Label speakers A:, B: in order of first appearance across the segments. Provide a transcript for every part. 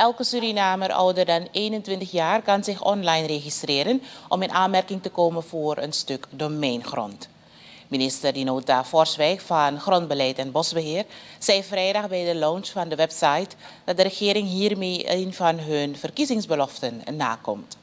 A: Elke Surinamer ouder dan 21 jaar kan zich online registreren om in aanmerking te komen voor een stuk domeingrond. Minister Dinota Forswijk van Grondbeleid en Bosbeheer zei vrijdag bij de launch van de website dat de regering hiermee een van hun verkiezingsbeloften nakomt.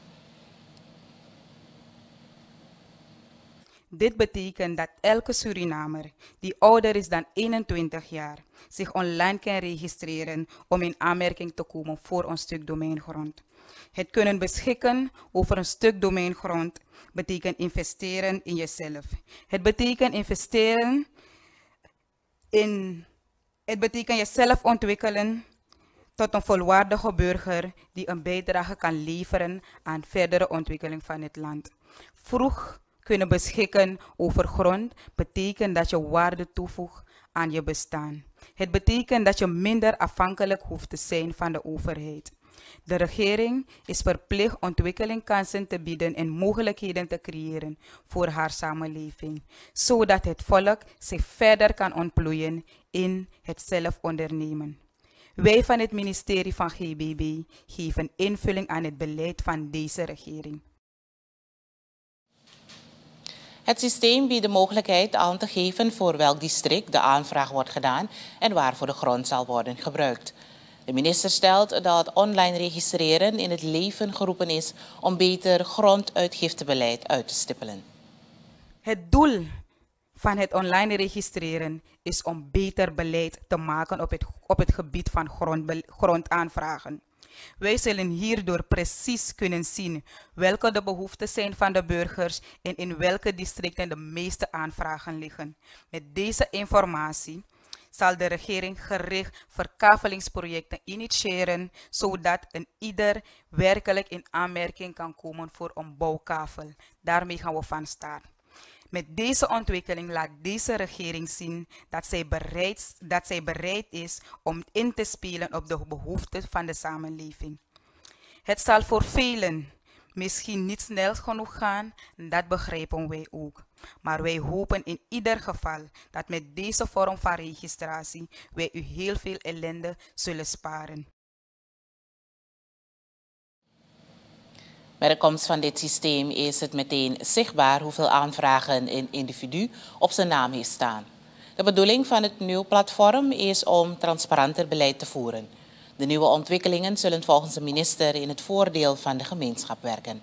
B: Dit betekent dat elke Surinamer die ouder is dan 21 jaar zich online kan registreren om in aanmerking te komen voor een stuk domeingrond. Het kunnen beschikken over een stuk domeingrond betekent investeren in jezelf. Het betekent investeren in. Het betekent jezelf ontwikkelen tot een volwaardige burger die een bijdrage kan leveren aan verdere ontwikkeling van het land. Vroeg kunnen beschikken over grond betekent dat je waarde toevoegt aan je bestaan. Het betekent dat je minder afhankelijk hoeft te zijn van de overheid. De regering is verplicht ontwikkelingskansen te bieden en mogelijkheden te creëren voor haar samenleving, zodat het volk zich verder kan ontplooien in het zelfondernemen. Wij van het ministerie van GBB geven invulling aan het beleid van deze regering.
A: Het systeem biedt de mogelijkheid aan te geven voor welk district de aanvraag wordt gedaan en waarvoor de grond zal worden gebruikt. De minister stelt dat online registreren in het leven geroepen is om beter gronduitgiftebeleid uit te stippelen.
B: Het doel van het online registreren is om beter beleid te maken op het, op het gebied van grond, grondaanvragen. Wij zullen hierdoor precies kunnen zien welke de behoeften zijn van de burgers en in welke districten de meeste aanvragen liggen. Met deze informatie zal de regering gericht verkavelingsprojecten initiëren, zodat een ieder werkelijk in aanmerking kan komen voor een bouwkavel. Daarmee gaan we van start. Met deze ontwikkeling laat deze regering zien dat zij, bereid, dat zij bereid is om in te spelen op de behoeften van de samenleving. Het zal voor velen misschien niet snel genoeg gaan, dat begrijpen wij ook. Maar wij hopen in ieder geval dat met deze vorm van registratie wij u heel veel ellende zullen sparen.
A: Met de komst van dit systeem is het meteen zichtbaar hoeveel aanvragen een individu op zijn naam heeft staan. De bedoeling van het nieuwe platform is om transparanter beleid te voeren. De nieuwe ontwikkelingen zullen volgens de minister in het voordeel van de gemeenschap werken.